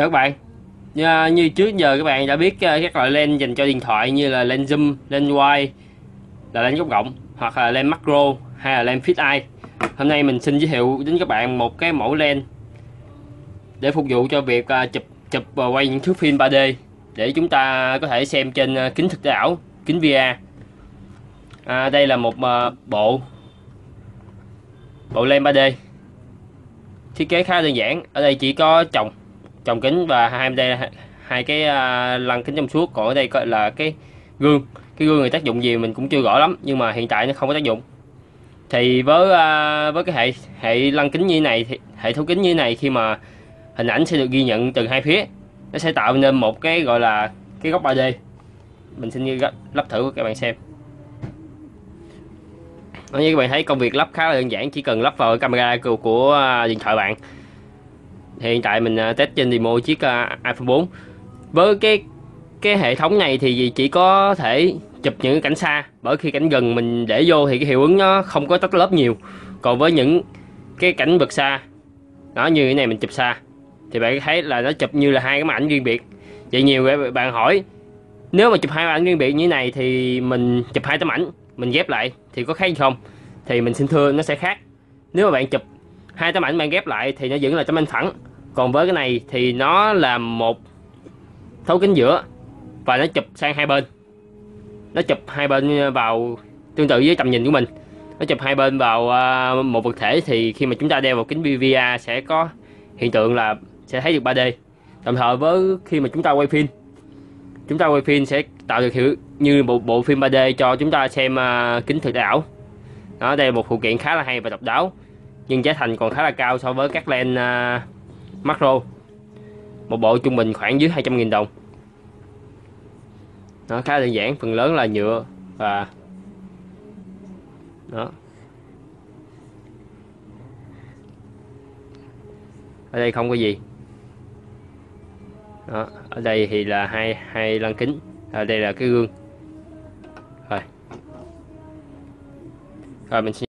Chào các bạn. Như, như trước giờ các bạn đã biết ờ, các loại lens dành cho điện thoại như là lens zoom, lens wide là lens góc rộng hoặc là lens macro hay là lens fit eye. Hôm nay mình xin giới thiệu đến các bạn một cái mẫu lens để phục vụ cho việc ờ, chụp chụp và quay những thước phim 3D để chúng ta có thể xem trên kính thực tế ảo, kính VR. À, đây là một bộ bộ lens 3D thiết kế khá đơn giản. Ở đây chỉ có chồng chồng kính và hai đây hai cái à, lăng kính trong suốt còn ở đây gọi là cái gương. Cái gương này tác dụng gì mình cũng chưa rõ lắm nhưng mà hiện tại nó không có tác dụng. Thì với à, với cái hệ hệ lăng kính như này thì, hệ thấu kính như này khi mà hình ảnh sẽ được ghi nhận từ hai phía nó sẽ tạo nên một cái gọi là cái góc 3D mình xin lắp thử các bạn xem. Như các bạn thấy công việc lắp khá là đơn giản chỉ cần lắp vào camera của, của à, điện thoại bạn hiện tại mình à, test trên demo chiếc à, iPhone 4 với cái cái hệ thống này thì chỉ có thể chụp những cảnh xa, bởi khi cảnh gần mình để vô thì cái hiệu ứng nó không có tách lớp nhiều. Còn với những cái cảnh vực xa nó như thế này mình chụp xa, thì bạn thấy là nó chụp như là hai cái ảnh riêng biệt. Vậy nhiều bạn hỏi, nếu mà chụp hai ảnh riêng biệt như thế này thì mình chụp hai tấm ảnh, mình ghép lại thì có khác không? Thì mình xin thưa nó sẽ khác. Nếu mà bạn chụp hai tấm ảnh bạn ghép lại thì nó vẫn là tấm ảnh phẳng còn với cái này thì nó là một thấu kính giữa và nó chụp sang hai bên. Nó chụp hai bên vào tương tự với tầm nhìn của mình. Nó chụp hai bên vào à, một vật thể thì khi mà chúng ta đeo vào kính VVA sẽ có hiện tượng là sẽ thấy được 3D đồng thời với khi mà chúng ta quay phim chúng ta quay phim sẽ tạo được hiệu như một bộ phim 3D cho chúng ta xem à, kính thực tế ảo. Đó đây là một phụ kiện khá là hay và độc đáo nhưng giá thành còn khá là cao so với các lens uh, macro. Một bộ trung bình khoảng dưới 200.000 đồng. Nó khá đơn giản, phần lớn là nhựa và đó. Ở đây không có gì. Đó. ở đây thì là hai hai lăng kính. Ở đây là cái gương. Rồi. Rồi, mình xin